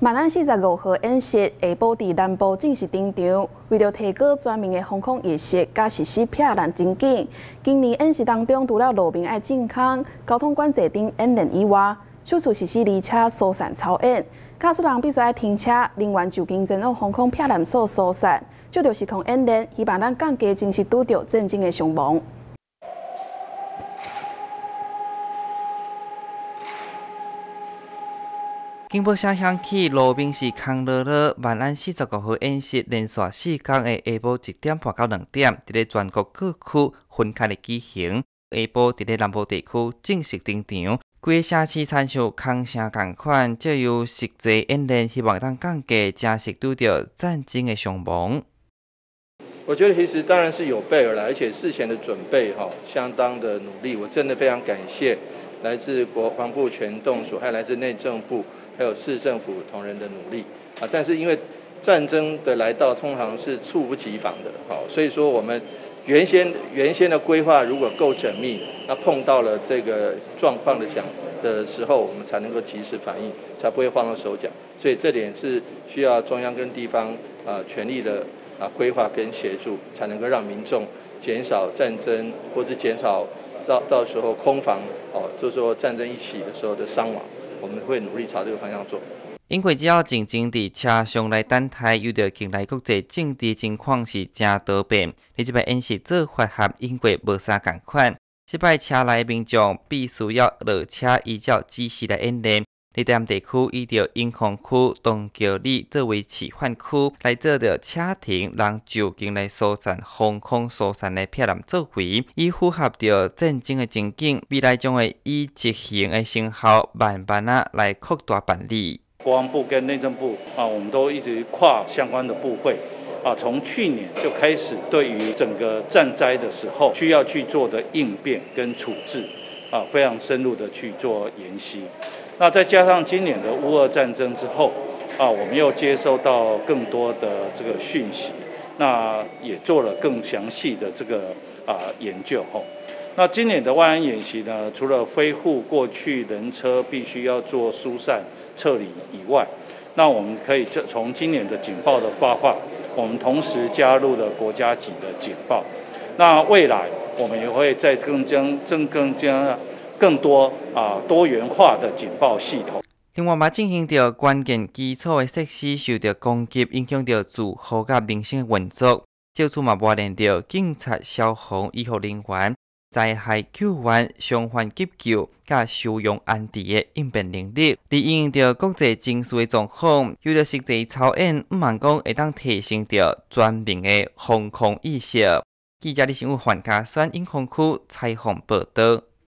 万安四十五号演习下晡伫南部正式登场，为了提高全民的防空意识，加实施避难情景，今年演习当中除了路面爱健康、交通管制等演练以外，处处实施离车疏散操演，驾驶人必须爱停车，另外就近前往防空避难所疏散，就着时空演练，希望咱降低真实拄到战争的伤亡。警报声响起，罗宾是康乐乐。万安四十五号演习连续四天的下晡一点半到两点，伫咧全国各区分开的举行。下晡伫咧南部地区正式登场，规个城市参照康城共款，借由实际演练，希望当降低真实拄着战争的伤亡。我觉得其实当然是有备而来，而且事前的准备哈相当的努力。我真的非常感谢来自国防部全动所，还来自内政部。还有市政府同仁的努力啊，但是因为战争的来到通常是猝不及防的，好，所以说我们原先原先的规划如果够缜密，那碰到了这个状况的想的时候，我们才能够及时反应，才不会慌了手脚。所以这点是需要中央跟地方啊全力的啊规划跟协助，才能够让民众减少战争或者减少到到时候空防哦，就是说战争一起的时候的伤亡。我们会努力朝这个方向做。因为只要静静伫车上来等待，遇到近来国际政治情况是真多变。你即摆因是做法合英国无啥共款，即摆车内民众必须要落车依照指示来演练。你点地区依照银行区、东桥里作为示范区，来做着车停，让就近来疏散、防空疏散的票难作为，以符合着战争的情景。未来将会以执行的成效，慢慢啊来扩大办理。国防部跟内政部啊，我们都一直跨相关的部会啊，从去年就开始对于整个战灾的时候需要去做的应变跟处置啊，非常深入的去做研习。那再加上今年的乌俄战争之后，啊，我们又接收到更多的这个讯息，那也做了更详细的这个啊研究吼。那今年的万安演习呢，除了恢复过去人车必须要做疏散撤离以外，那我们可以这从今年的警报的发放，我们同时加入了国家级的警报。那未来我们也会再更将增更加。更多啊多元化的警报系统。另外嘛，进行着关键基础的设施受到攻击，影响着住户甲民生的运作。这次嘛，磨练着警察、消防、医护人员灾害救援、伤患急救甲收容安置的应变能力。伫应用着国际情绪的状况，有着实际操演，毋茫讲会当提升着全民的防空意识。记者李新武、范家选英航区采访报道。